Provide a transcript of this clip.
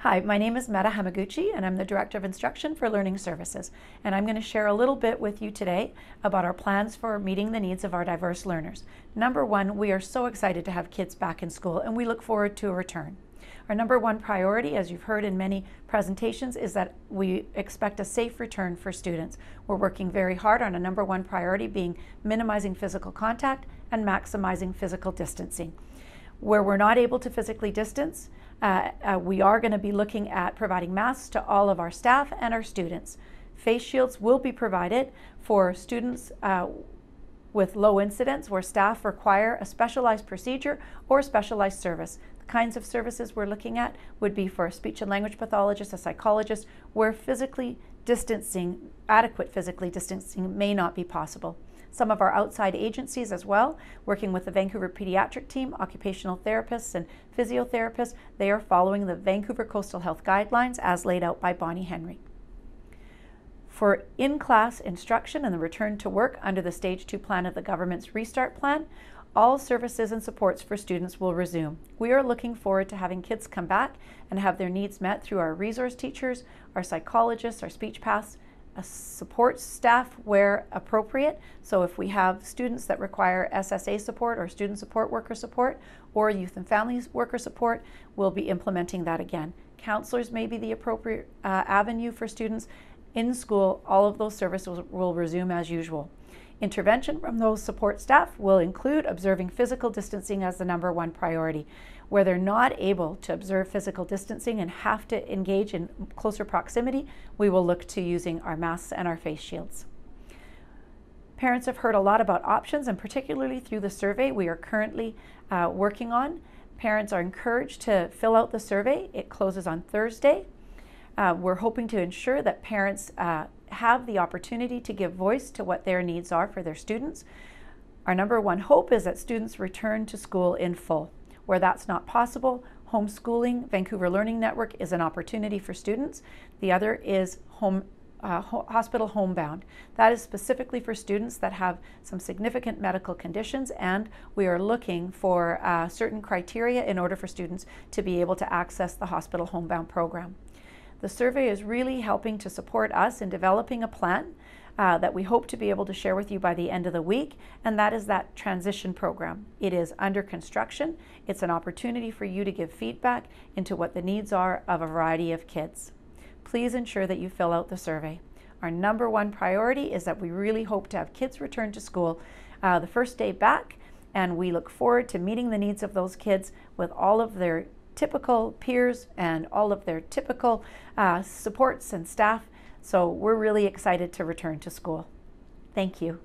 Hi, my name is Mette Hamaguchi, and I'm the Director of Instruction for Learning Services. And I'm going to share a little bit with you today about our plans for meeting the needs of our diverse learners. Number one, we are so excited to have kids back in school, and we look forward to a return. Our number one priority, as you've heard in many presentations, is that we expect a safe return for students. We're working very hard on a number one priority being minimizing physical contact and maximizing physical distancing. Where we're not able to physically distance, uh, uh, we are going to be looking at providing masks to all of our staff and our students. Face shields will be provided for students uh, with low incidence where staff require a specialized procedure or specialized service. The kinds of services we're looking at would be for a speech and language pathologist, a psychologist, where physically distancing, adequate physically distancing may not be possible some of our outside agencies as well, working with the Vancouver Pediatric Team, occupational therapists, and physiotherapists. They are following the Vancouver Coastal Health Guidelines as laid out by Bonnie Henry. For in class instruction and the return to work under the Stage 2 plan of the government's Restart Plan, all services and supports for students will resume. We are looking forward to having kids come back and have their needs met through our resource teachers, our psychologists, our speech paths, support staff where appropriate. So if we have students that require SSA support or student support worker support or youth and families worker support, we'll be implementing that again. Counselors may be the appropriate uh, avenue for students. In school, all of those services will resume as usual. Intervention from those support staff will include observing physical distancing as the number one priority. Where they're not able to observe physical distancing and have to engage in closer proximity, we will look to using our masks and our face shields. Parents have heard a lot about options, and particularly through the survey we are currently uh, working on. Parents are encouraged to fill out the survey. It closes on Thursday. Uh, we're hoping to ensure that parents uh, have the opportunity to give voice to what their needs are for their students. Our number one hope is that students return to school in full. Where that's not possible, homeschooling, Vancouver Learning Network is an opportunity for students. The other is home uh, ho- hospital homebound. That is specifically for students that have some significant medical conditions, and we are looking for uh, certain criteria in order for students to be able to access the hospital homebound program. The survey is really helping to support us in developing a plan uh, that we hope to be able to share with you by the end of the week, and that is that transition program. It is under construction. It's an opportunity for you to give feedback into what the needs are of a variety of kids. Please ensure that you fill out the survey. Our number one priority is that we really hope to have kids return to school uh, the first day back, and we look forward to meeting the needs of those kids with all of their typical peers and all of their typical uh, supports and staff. So we're really excited to return to school. Thank you.